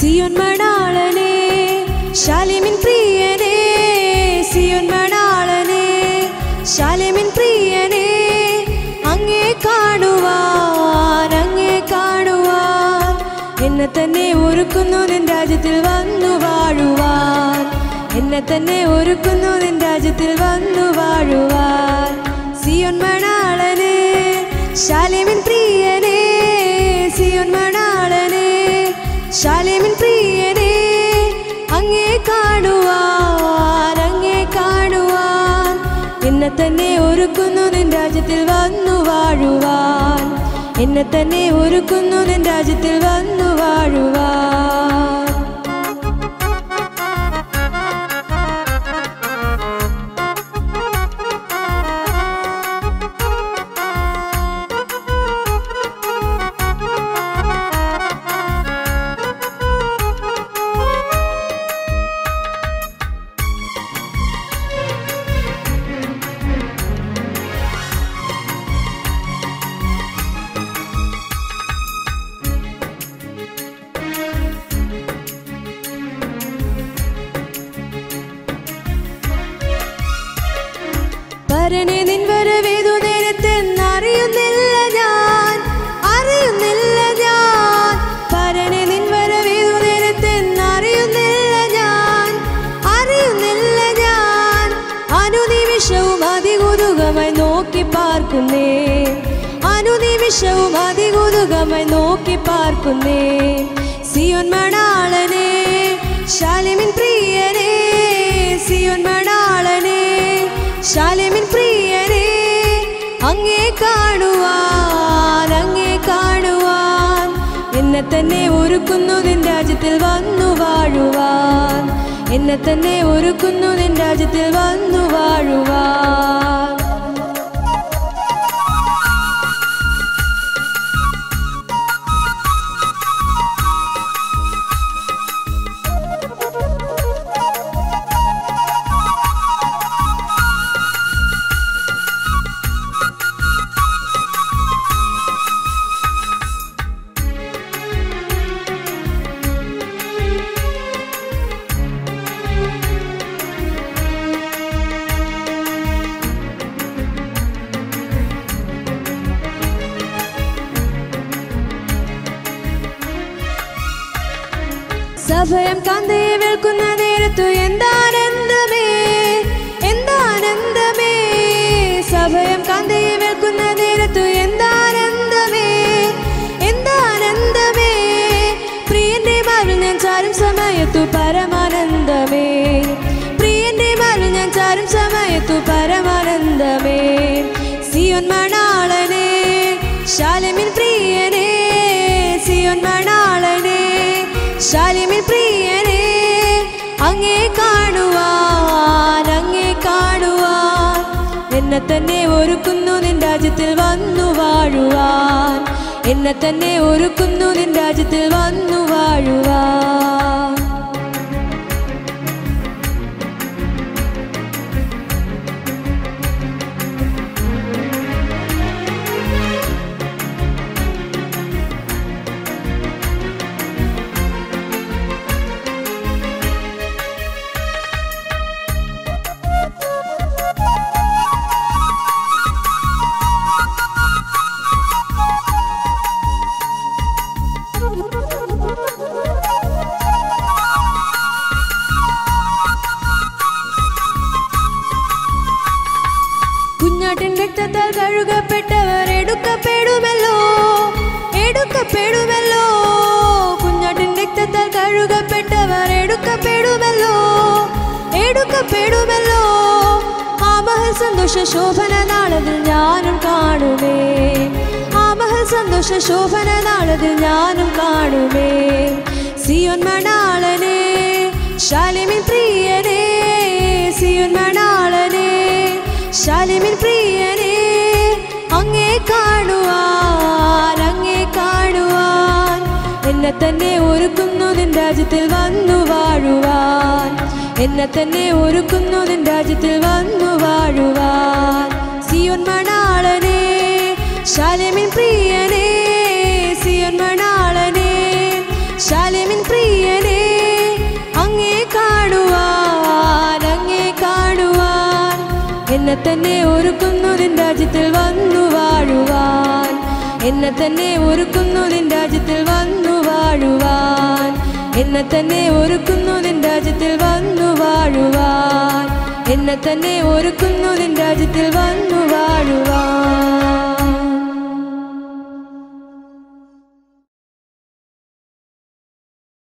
സിയോൻ മണാളനെ ശാലിമിൻ പ്രിയനെ സിയോൻ മണാളനെ ശാലിമിൻ പ്രിയനെ അങ്ങേ കാണുവാൻ അങ്ങേ കാണുവാൻ. എന്നെ തന്നെ ഒരുക്കുന്നു നിൻ രാജ്യത്തിൽ വന്നു വാഴുവാൻ. എന്നെ തന്നെ ഒരുക്കുന്നു നിൻ രാജ്യത്തിൽ വന്നു വാഴുവാൻ. സിയോൻ മണാളനെ ശാലിമിൻ ഒരുക്കുന്നു നിൻ രാജ്യത്തിൽ വന്നു വാഴുവാൻ. എന്നെ തന്നെ ഒരുക്കുന്നു നിൻ രാജ്യത്തിൽ വന്നു വാഴുവാൻ. പരനെ നിൻ വരവേതു നേരത്തെന്നറിയുന്നില്ല ഞാൻ. അറിയുന്നില്ല ഞാൻ. പരനെ നിൻ വരവേതു നേരത്തെന്നറിയുന്നില്ല ഞാൻ. അറിയുന്നില്ല ഞാൻ. അനുനിമിഷവും അതികുതുകമായി നോക്കി പാർക്കുന്നേ. അനുനിമിഷവും അതികുതുകമായി നോക്കി പാർക്കുന്നേ. കാണുവാൻ അങ്ങേ കാണുവാൻ. എന്നെ തന്നെ ഒരുക്കുന്നു നിൻ രാജ്യത്തിൽ വന്നു വാഴുവാൻ. എന്നെ തന്നെ ഒരുക്കുന്നു നിൻ രാജ്യത്തിൽ വന്നു വാഴുവാൻ. സഭയം കാന്തയെ വിൽക്കുന്ന നേരത്തു എന്താനന്ദമേ? എന്താനന്ദമേ? സഭയം കാന്തയെ വിൽക്കുന്ന നേരത്തു എന്താനന്ദമേ? എന്താനന്ദമേ? പ്രിയന്റെ മാറിൽ ഞാൻ ചാരും സമയത്തു പരമാനന്ദമേ. പ്രിയന്റെ മാറിൽ ഞാൻ ചാരും സമയത്തു പരമാനന്ദമേ. സിയോൻ മണാളനെ ശാലമിൻ പ്രിയനെ എന്നെ തന്നെ ഒരുക്കുന്നു നിൻ രാജ്യത്തിൽ വന്നു വാഴുവാൻ. എന്നെ തന്നെ ഒരുക്കുന്നു നിൻ രാജ്യത്തിൽ വന്നു വാഴുവാൻ. കുഞ്ഞാട്ടിൻ രക്തത്താൽ കഴുകപ്പെട്ടവർ എടുക്കപ്പെടുമല്ലോ എടുക്കപ്പെടുമല്ലോ. കുഞ്ഞാട്ടിൻ രക്തത്താൽ കഴുകപ്പെട്ടവർ എടുക്കപ്പെടുമല്ലോ എടുക്കപ്പെടുമല്ലോ. ആ മഹൽ സന്തോഷ ശോഭന നാളതിൽ ഞാനും കാണുമേ. ആ മഹൽ സന്തോഷ ശോഭന നാളതിൽ ഞാനും കാണുമേ. സിയോൻ മണാളനെ ശാലിമിൻ പ്രിയനെ സിയോൻ മണാളനെ ശാലിമിൻ പ്രിയനെ തന്നെ ഒരുക്കുന്നു നിൻ രാജ്യത്തിൽ വന്നു വാഴുവാൻ. എന്നെ തന്നെ ഒരുക്കുന്നു നിൻ രാജ്യത്തിൽ വന്നു വാഴുവാൻ. സിയോൻ മണാളനെ ശാലമിൻ പ്രിയനെ സിയോൻ മണാളനെ ശാലമിൻ പ്രിയനെ അങ്ങേ കാണുവാൻ അങ്ങേ കാണുവാൻ. എന്നെ തന്നെ ഒരുക്കുന്നു നിൻ രാജ്യത്തിൽ വന്നു വാഴുവാൻ. എന്നെ തന്നെ ഒരുക്കുന്നു നിൻ രാജ്യത്തിൽ വന്നു വാഴുവാൻ. എന്നെ തന്നെ ഒരുക്കുന്നു നിൻ രാജ്യത്തിൽ വന്നു വാഴുവാൻ. എന്നെ തന്നെ ഒരുക്കുന്നു നിൻ രാജ്യത്തിൽ വന്നു വാഴുവാൻ.